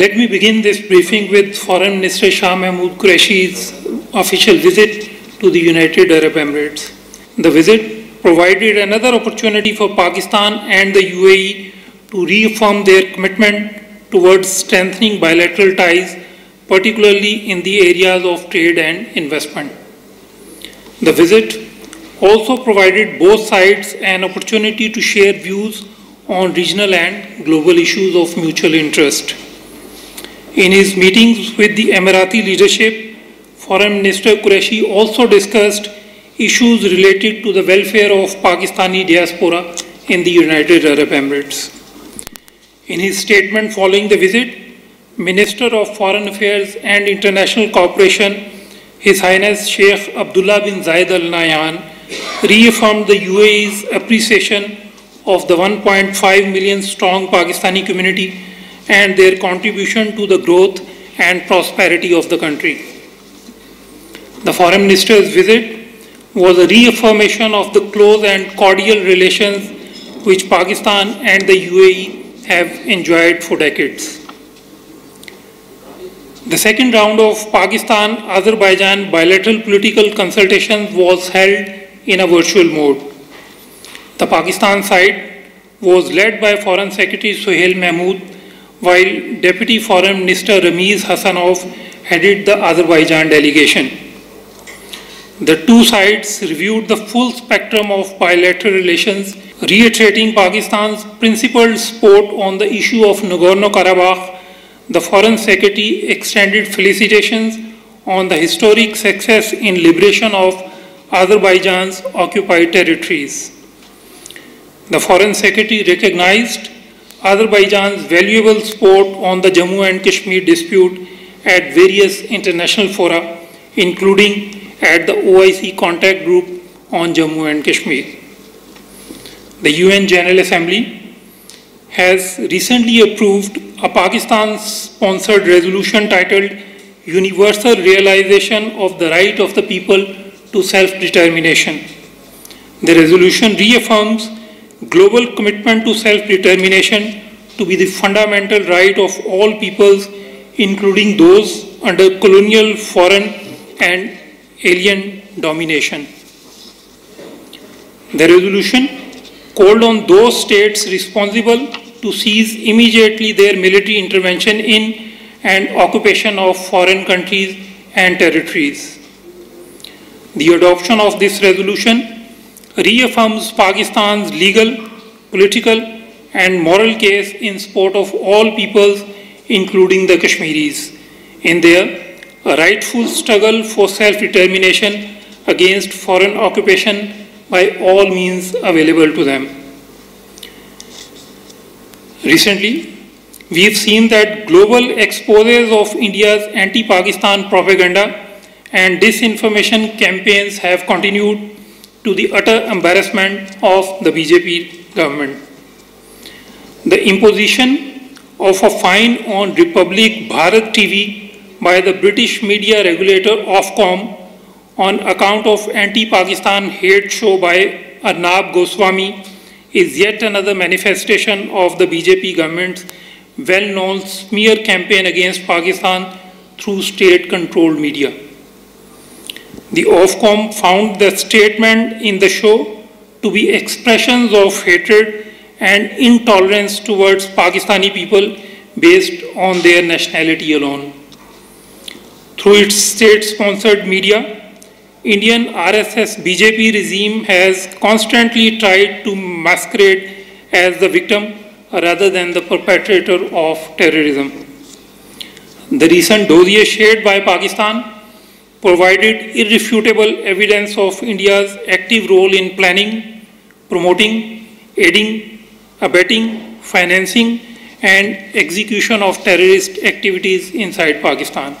Let me begin this briefing with Foreign Minister Shah Mahmood Qureshi's official visit to the United Arab Emirates. The visit provided another opportunity for Pakistan and the UAE to reaffirm their commitment towards strengthening bilateral ties, particularly in the areas of trade and investment. The visit also provided both sides an opportunity to share views on regional and global issues of mutual interest. In his meetings with the Emirati leadership, Foreign Minister Qureshi also discussed issues related to the welfare of Pakistani diaspora in the United Arab Emirates. In his statement following the visit, Minister of Foreign Affairs and International Cooperation, His Highness Sheikh Abdullah bin Zayed Al Nahyan, reaffirmed the UAE's appreciation of the 1.5 million strong Pakistani community and their contribution to the growth and prosperity of the country. The Foreign Minister's visit was a reaffirmation of the close and cordial relations which Pakistan and the UAE have enjoyed for decades. The second round of Pakistan-Azerbaijan bilateral political consultations was held in a virtual mode. The Pakistan side was led by Foreign Secretary Suhail Mahmood while Deputy Foreign Minister Ramiz Hassanov headed the Azerbaijan delegation. The two sides reviewed the full spectrum of bilateral relations, reiterating Pakistan's principled support on the issue of Nagorno-Karabakh. The Foreign Secretary extended felicitations on the historic success in liberation of Azerbaijan's occupied territories. The Foreign Secretary recognized Azerbaijan's valuable support on the Jammu and Kashmir dispute at various international fora, including at the OIC contact group on Jammu and Kashmir. The UN General Assembly has recently approved a Pakistan-sponsored resolution titled Universal Realization of the Right of the People to Self-Determination. The resolution reaffirms global commitment to self-determination to be the fundamental right of all peoples, including those under colonial, foreign, and alien domination. The resolution called on those states responsible to cease immediately their military intervention in and occupation of foreign countries and territories. The adoption of this resolution reaffirms Pakistan's legal, political, and moral case in support of all peoples, including the Kashmiris, in their rightful struggle for self-determination against foreign occupation by all means available to them. Recently, we have seen that global exposes of India's anti-Pakistan propaganda and disinformation campaigns have continued to the utter embarrassment of the BJP government. The imposition of a fine on Republic Bharat TV by the British media regulator Ofcom on account of anti-Pakistan hate show by Arnab Goswami is yet another manifestation of the BJP government's well-known smear campaign against Pakistan through state-controlled media. The Ofcom found the statement in the show to be expressions of hatred and intolerance towards Pakistani people based on their nationality alone. Through its state-sponsored media, Indian RSS BJP regime has constantly tried to masquerade as the victim rather than the perpetrator of terrorism. The recent dossier shared by Pakistan provided irrefutable evidence of India's active role in planning, promoting, aiding, abetting, financing, and execution of terrorist activities inside Pakistan.